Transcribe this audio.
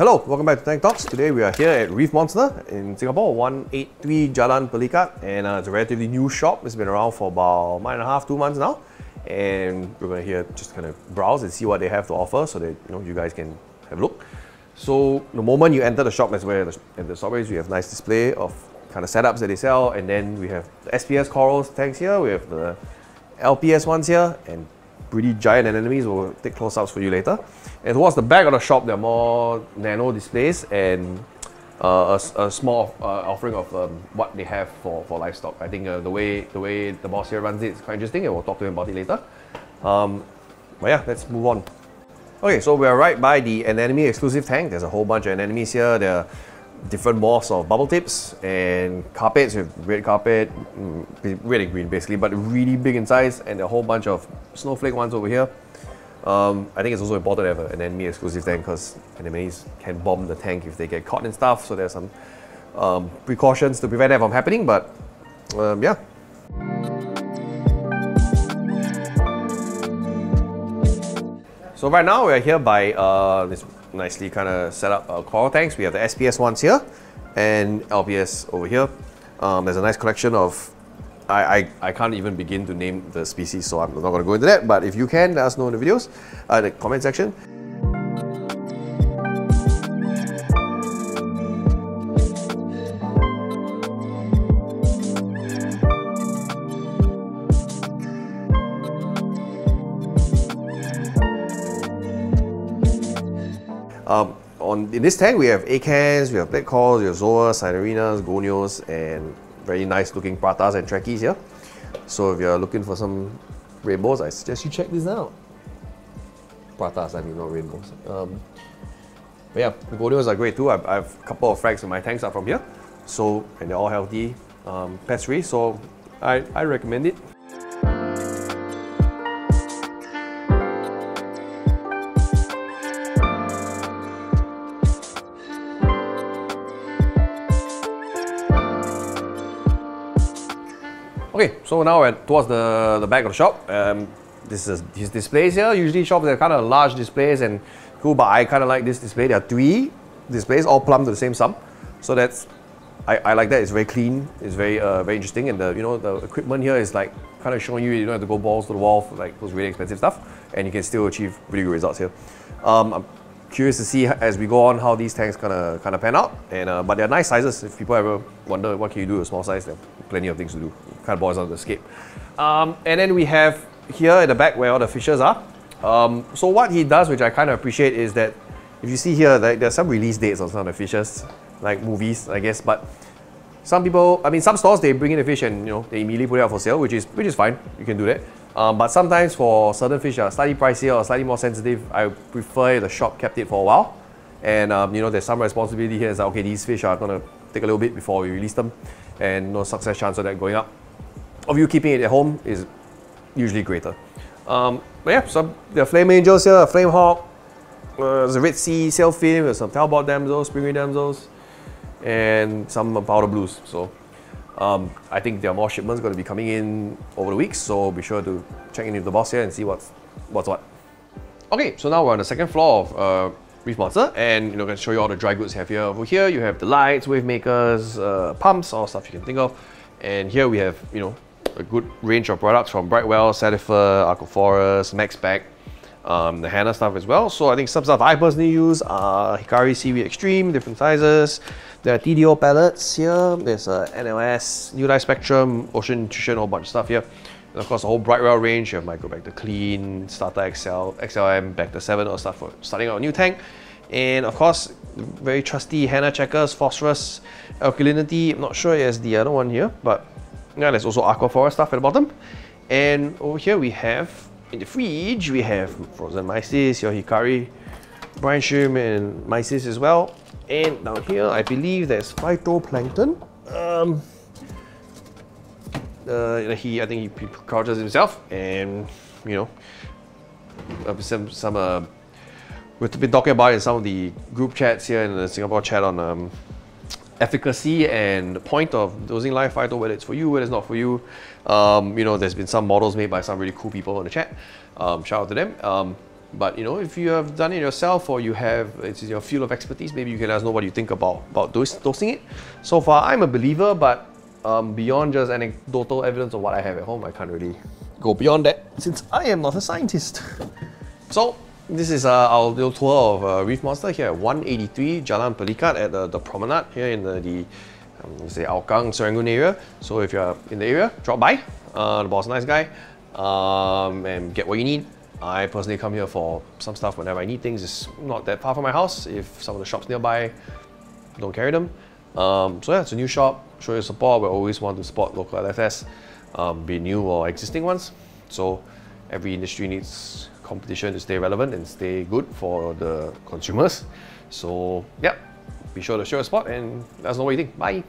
Hello, welcome back to Tank Talks. Today we are here at Reef Monster in Singapore, 183 Jalan Pelikat, and uh, it's a relatively new shop. It's been around for about one and a half, two months now, and we're going to here just kind of browse and see what they have to offer, so that you know you guys can have a look. So the moment you enter the shop, that's where the, at the strawberries we have nice display of kind of setups that they sell, and then we have the SPS corals tanks here, we have the LPS ones here, and pretty giant anemones. We'll take close-ups for you later. And towards the back of the shop, there are more nano displays and uh, a, a, small uh, offering of um, what they have for, for livestock. I think uh, the way the way the boss here runs it is quite interesting, and we'll talk to him about it later. Um, but yeah, let's move on. Okay, so we're right by the anemone exclusive tank. There's a whole bunch of anemones here. There are different morphs of bubble tips and carpets with red carpet, mm, red and green basically, but really big in size and a whole bunch of snowflake ones over here. Um, I think it's also important to have an anemone exclusive tank because anemones can bomb the tank if they get caught and stuff. So there's some um, precautions to prevent that from happening. But um, yeah. So right now we're here by uh, this nicely kind of set up uh, coral tanks. We have the SPS ones here and LPS over here. Um, there's a nice collection of I, I, I can't even begin to name the species, so I'm not going to go into that. But if you can, let us know in the videos, uh, the comment section. Um, on, in this tank, we have acans, we have black calls, we have zoas, cynarinas, gonios, and very nice looking pratas and trachys here. So if you're looking for some rainbows, I suggest you check this out. Pratas, I mean, not rainbows. Um, but yeah, the gonios are great too. I've, I have a couple of frags in my tanks are from here. So, and they're all healthy, um, pest free. So I, I recommend it. Okay, so now towards the, the back of the shop. Um, this is his displays here. Usually shops are kind of large displays and cool, but I kind of like this display. There are three displays all plumbed to the same sump. So that's, I, I like that. It's very clean. It's very uh, very interesting. And the you know the equipment here is like kind of showing you you don't have to go balls to the wall for like those really expensive stuff, and you can still achieve really good results here. Um, curious to see as we go on how these tanks kind of kind of pan out. And uh, but they're nice sizes. If people ever wonder what can you do with a small size, there are plenty of things to do. Kind of boils down to the scape. Um, and then we have here at the back where all the fishes are. Um, so what he does, which I kind of appreciate, is that if you see here, like, there's some release dates on some of the fishes, like movies, I guess. But some people, I mean, some stores they bring in the fish and you know they immediately put it out for sale, which is which is fine. You can do that. Um, but sometimes for certain fish are slightly pricier or slightly more sensitive, I prefer the shop kept it for a while. And um, you know, there's some responsibility here. Is that okay? These fish are gonna take a little bit before we release them, and no success chance of that going up. Of you keeping it at home is usually greater. Um, but yeah, there are flame angels here, flame hawk, uh, there's a red sea sailfin, there's some talbot damsels, springeri damsels, and some powder blues. So um, I think there are more shipments going to be coming in over the weeks, so be sure to check in with the boss here and see what's what's what. Okay, so now we're on the second floor of uh, Reef Monster, and you know, I'm going to show you all the dry goods have here. Over here, you have the lights, wave makers, uh, pumps, all stuff you can think of, and here we have you know a good range of products from Brightwell, Cetaphil, Aquaforest, MaxPack, um, the Hanna stuff as well. So I think some stuff I personally use are Hikari Seaweed Extreme, different sizes. There are TDO pellets here. There's a NLS, New Life Spectrum, Ocean Nutrition, a whole bunch of stuff here. And of course, the whole Brightwell range. You have Microbacter Clean, Starter XL, XLM, Bacter 7, or stuff for starting out a new tank. And of course, very trusty Hanna Checkers, Phosphorus, Alkalinity. I'm not sure it has the other one here, but yeah, there's also Aquaforest stuff at the bottom. And over here we have, in the fridge, we have frozen mysis, your Hikari brine shrimp and mysis as well. And down here, I believe there's phytoplankton. Um, uh, he, I think he, he crouches himself, and you know, uh, some some uh, we've been talking about in some of the group chats here in the Singapore chat on um, efficacy and the point of dosing live phyto, whether it's for you, whether it's not for you. Um, you know, there's been some models made by some really cool people in the chat. Um, shout out to them. Um, But you know, if you have done it yourself or you have it's your field of expertise, maybe you can let us know what you think about about dosing it. So far, I'm a believer, but um, beyond just anecdotal evidence of what I have at home, I can't really go beyond that since I am not a scientist. So this is uh, our little tour of uh, Reef Monster here at 183 Jalan Pelikat at the, promenade here in the, the um, say Hougang Serangoon area. So if you're in the area, drop by. Uh, the boss nice guy um, and get what you need. I personally come here for some stuff whenever I need things. It's not that far from my house. If some of the shops nearby don't carry them. Um, so yeah, it's a new shop. Show your support. We always want to support local LFS, um, be new or existing ones. So every industry needs competition to stay relevant and stay good for the consumers. So yeah, be sure to show your support and let us know what you think. Bye.